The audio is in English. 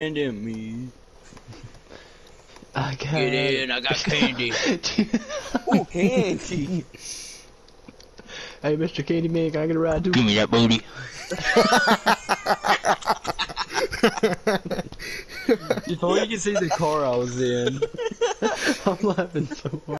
And in me. I got Get in, I got candy. oh, candy. Hey, Mr. Candyman, can I get a ride too? Give me that booty. If you can see the car I was in. I'm laughing so hard.